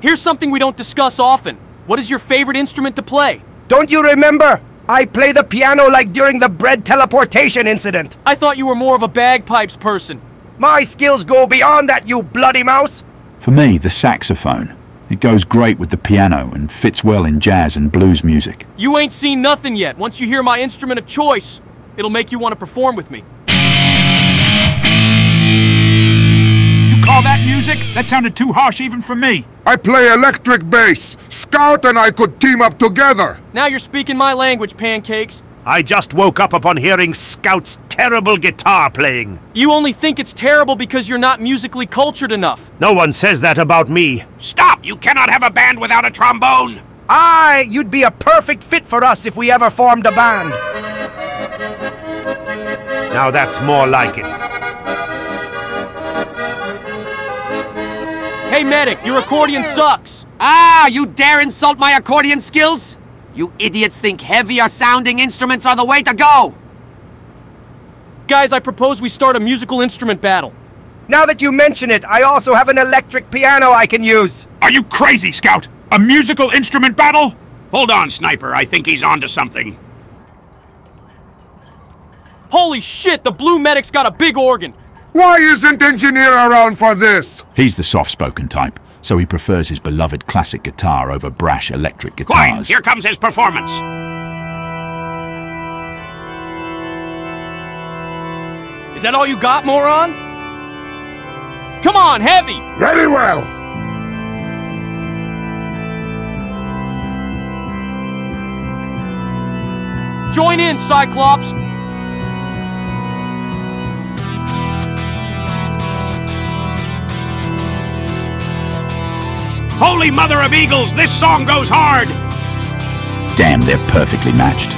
Here's something we don't discuss often. What is your favorite instrument to play? Don't you remember? I play the piano like during the bread teleportation incident. I thought you were more of a bagpipes person. My skills go beyond that, you bloody mouse! For me, the saxophone. It goes great with the piano and fits well in jazz and blues music. You ain't seen nothing yet. Once you hear my instrument of choice, it'll make you want to perform with me. You call that music? That sounded too harsh even for me. I play electric bass. Scout and I could team up together. Now you're speaking my language, Pancakes. I just woke up upon hearing Scout's terrible guitar playing. You only think it's terrible because you're not musically cultured enough. No one says that about me. Stop! You cannot have a band without a trombone! Aye, you'd be a perfect fit for us if we ever formed a band. Now that's more like it. Hey, medic, your accordion sucks. Ah, you dare insult my accordion skills? You idiots think heavier sounding instruments are the way to go! Guys, I propose we start a musical instrument battle. Now that you mention it, I also have an electric piano I can use. Are you crazy, Scout? A musical instrument battle? Hold on, Sniper. I think he's onto something. Holy shit, the blue medic's got a big organ. Why isn't Engineer around for this? He's the soft-spoken type, so he prefers his beloved classic guitar over brash electric Quiet! guitars. Here comes his performance. Is that all you got, moron? Come on, heavy! Very well. Join in, Cyclops! Holy Mother of Eagles, this song goes hard! Damn, they're perfectly matched.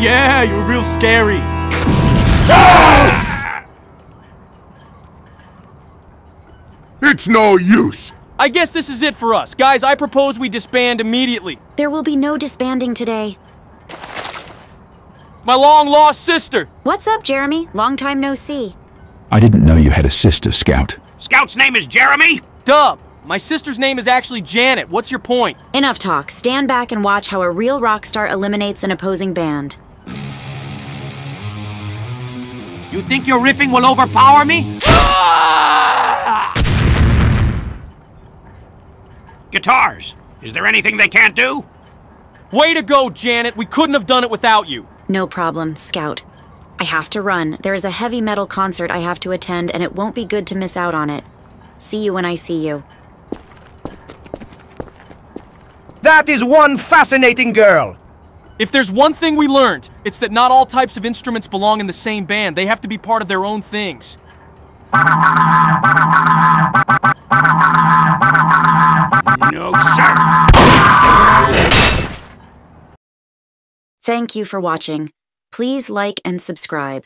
Yeah, you're real scary. Ah! It's no use. I guess this is it for us. Guys, I propose we disband immediately. There will be no disbanding today. My long-lost sister! What's up, Jeremy? Long time no see. I didn't know you had a sister, Scout. Scout's name is Jeremy? Dub, my sister's name is actually Janet. What's your point? Enough talk. Stand back and watch how a real rock star eliminates an opposing band. You think your riffing will overpower me? Guitars. Is there anything they can't do? Way to go, Janet. We couldn't have done it without you. No problem, Scout. I have to run. There is a heavy metal concert I have to attend, and it won't be good to miss out on it. See you when I see you. That is one fascinating girl. If there's one thing we learned, it's that not all types of instruments belong in the same band. They have to be part of their own things. No, sir. Thank you for watching. Please like and subscribe.